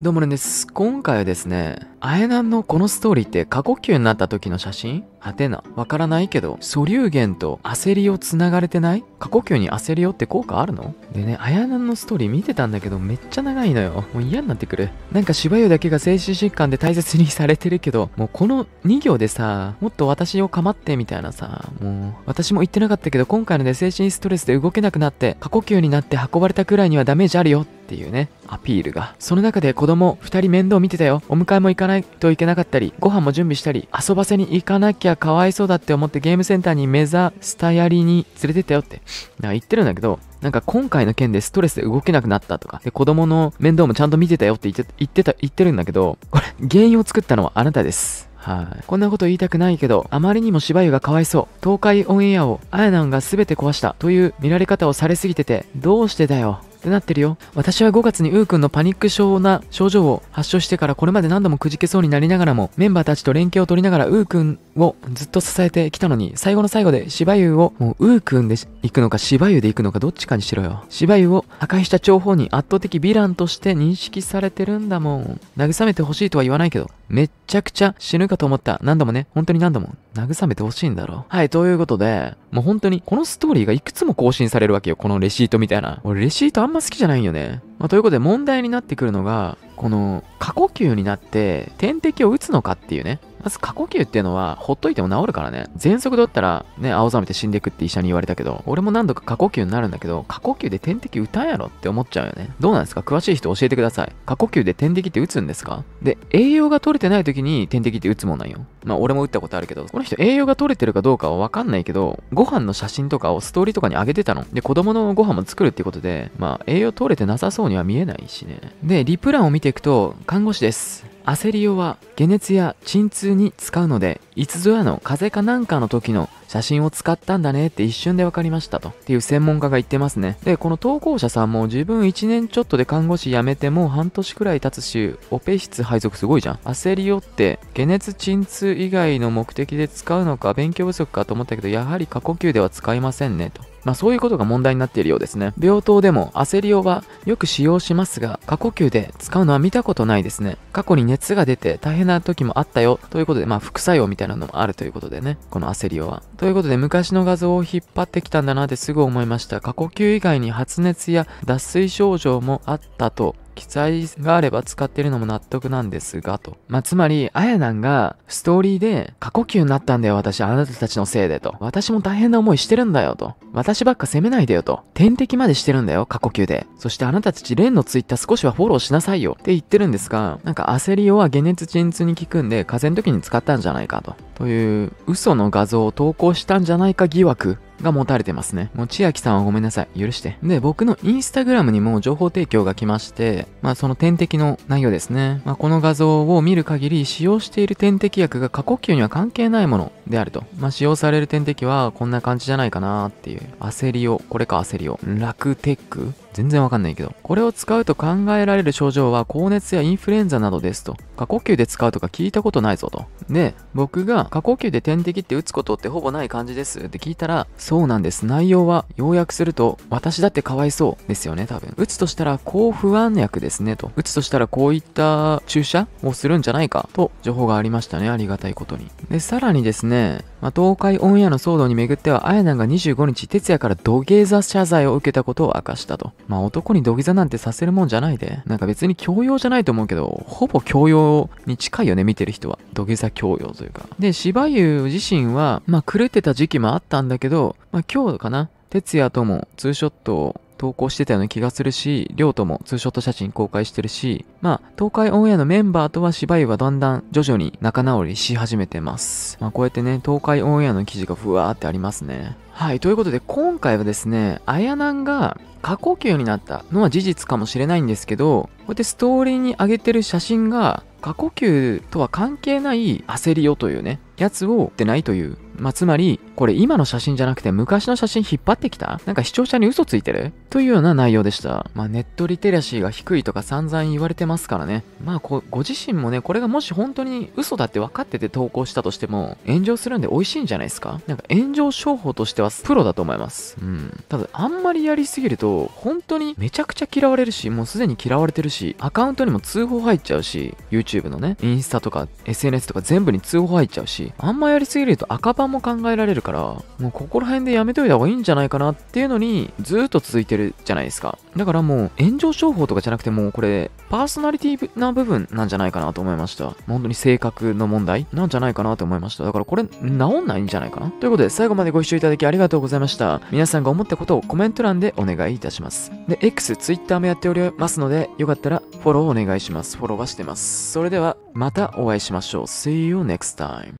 どうもねです。今回はですね、あやなんのこのストーリーって過呼吸になった時の写真はてな。わからないけど、素粒源と焦りを繋がれてない？過呼吸に焦りをって効果あるの？でね、あやなんのストーリー見てたんだけど、めっちゃ長いのよ。もう嫌になってくる。なんか芝湯だけが精神疾患で大切にされてるけど、もうこの2行でさ、もっと私を構ってみたいなさ、もう、私も言ってなかったけど、今回ので精神ストレスで動けなくなって、過呼吸になって運ばれたくらいにはダメージあるよっていうね、アピールが。その中で子供2人面倒見てたよ。お迎えも行かないといけなかったり、ご飯も準備したり、遊ばせに行かなきゃかわいそうだって思ってゲームセンターに目指したやりに連れてったよって。なんか言ってるんだけど、なんか今回の件でストレスで動けなくなったとか、で子供の面倒もちゃんと見てたよって言って言ってた、言ってるんだけど、これ原因を作ったのはあなたです。はい。こんなこと言いたくないけど、あまりにも芝生がかわいそう。東海オンエアをあやなんが全て壊したという見られ方をされすぎてて、どうしてだよ。ってなってるよ。私は5月にウー君のパニック症な症状を発症してからこれまで何度もくじけそうになりながらもメンバーたちと連携を取りながらウー君をずっと支えてきたのに最後の最後で芝生をもうウー君で行くのか芝生で行くのかどっちかにしろよ。芝生を破壊した張本に圧倒的ヴィランとして認識されてるんだもん。慰めてほしいとは言わないけど、めっちゃくちゃ死ぬかと思った。何度もね、本当に何度も慰めてほしいんだろう。はい、ということで、もう本当にこのストーリーがいくつも更新されるわけよ。このレシートみたいな。俺レシートあんま好きじゃないよね。まあ、ということで問題になってくるのが、この過呼吸になって点滴を打つのかっていうね。まず過呼吸っていうのは、ほっといても治るからね。喘息だったら、ね、青ざめて死んでいくって医者に言われたけど、俺も何度か過呼吸になるんだけど、過呼吸で点滴打たんやろって思っちゃうよね。どうなんですか？詳しい人教えてください。過呼吸で点滴って打つんですか？で、栄養が取れてない時に点滴って打つもんなんよ。まあ、俺も打ったことあるけど、この人栄養が取れてるかどうかはわかんないけど、ご飯の写真とかをストーリーとかに上げてたの。で、子供のご飯も作るっていうことで、まあ、栄養取れてなさそうには見えないしね。で、リプランを見ていくと、看護師です。アセリオは解熱や鎮痛に使うので、いつぞやの風邪かなんかの時の写真を使ったんだねって一瞬で分かりましたと。っていう専門家が言ってますね。で、この投稿者さんも自分1年ちょっとで看護師辞めてもう半年くらい経つし、オペ室配属すごいじゃん。焦りよって、解熱鎮痛以外の目的で使うのか勉強不足かと思ったけど、やはり過呼吸では使いませんねと。まあそういうことが問題になっているようですね。病棟でもアセリオはよく使用しますが、過呼吸で使うのは見たことないですね。過去に熱が出て大変な時もあったよということで、まあ副作用みたいなのもあるということでね、このアセリオは。ということで昔の画像を引っ張ってきたんだなってすぐ思いました。過呼吸以外に発熱や脱水症状もあったと記載があれば使ってるのも納得なんですが、と。まあ、つまり、あやなんが、ストーリーで、過呼吸になったんだよ、私、あなたたちのせいで、と。私も大変な思いしてるんだよ、と。私ばっか責めないでよ、と。点滴までしてるんだよ、過呼吸で。そしてあなたたち、レンのツイッター少しはフォローしなさいよ、って言ってるんですが、なんか焦りは解熱鎮痛に効くんで、風邪の時に使ったんじゃないかと。という、嘘の画像を投稿したんじゃないか疑惑が持たれてますね。もう千秋さんはごめんなさい。許して。で、僕のインスタグラムにも情報提供が来まして、まあその点滴の内容ですね。まあこの画像を見る限り使用している点滴薬が過呼吸には関係ないものであると。まあ使用される点滴はこんな感じじゃないかなっていう。焦りを、これか焦りを。ラクテック全然わかんないけど。これを使うと考えられる症状は高熱やインフルエンザなどですと。過呼吸で使うとか聞いたことないぞと。で、僕が過呼吸で点滴って打つことってほぼない感じですって聞いたら、そうなんです。内容は要約すると、私だってかわいそうですよね、多分。打つとしたら抗不安薬ですねと。打つとしたらこういった注射をするんじゃないかと情報がありましたね。ありがたいことに。で、さらにですね、まあ、東海オンエアの騒動にめぐっては、あやなんが25日、哲也から土下座謝罪を受けたことを明かしたと。まあ、男に土下座なんてさせるもんじゃないで。なんか別に強要じゃないと思うけど、ほぼ強要に近いよね、見てる人は。土下座強要というか。で、芝生自身は、まあ、狂ってた時期もあったんだけど、まあ、今日かな。哲也ともツーショットを投稿してたような気がするし、りょうともツーショット写真公開してるし、まあ、東海オンエアのメンバーとは芝居はだんだん徐々に仲直りし始めてます。まあ、こうやってね、東海オンエアの記事がふわーってありますね。はい、ということで今回はですね、あやなんが過呼吸になったのは事実かもしれないんですけど、こうやってストーリーに上げてる写真が過呼吸とは関係ない焦りよというね、やつをってないという。まあ、つまり、これ今の写真じゃなくて昔の写真引っ張ってきた？なんか視聴者に嘘ついてる？というような内容でした。まあネットリテラシーが低いとか散々言われてますからね。まあご自身もね、これがもし本当に嘘だって分かってて投稿したとしても、炎上するんで美味しいんじゃないですか？なんか炎上商法としてはプロだと思います。うん。ただ、あんまりやりすぎると、本当にめちゃくちゃ嫌われるし、もうすでに嫌われてるし、アカウントにも通報入っちゃうし、YouTube のね、インスタとか SNS とか全部に通報入っちゃうし、あんまやりすぎると赤番も考えられるから、もうここら辺でやめといた方がいいんじゃないかなっていうのに、ずっと続いてるじゃないですか。だからもう、炎上商法とかじゃなくてもうこれ、パーソナリティな部分なんじゃないかなと思いました。本当に性格の問題なんじゃないかなと思いました。だからこれ、治んないんじゃないかなということで、最後までご視聴いただきありがとうございました。皆さんが思ったことをコメント欄でお願いいたします。で、X、Twitter もやっておりますので、よかったらフォローお願いします。フォローはしてます。それでは、またお会いしましょう。See you next time.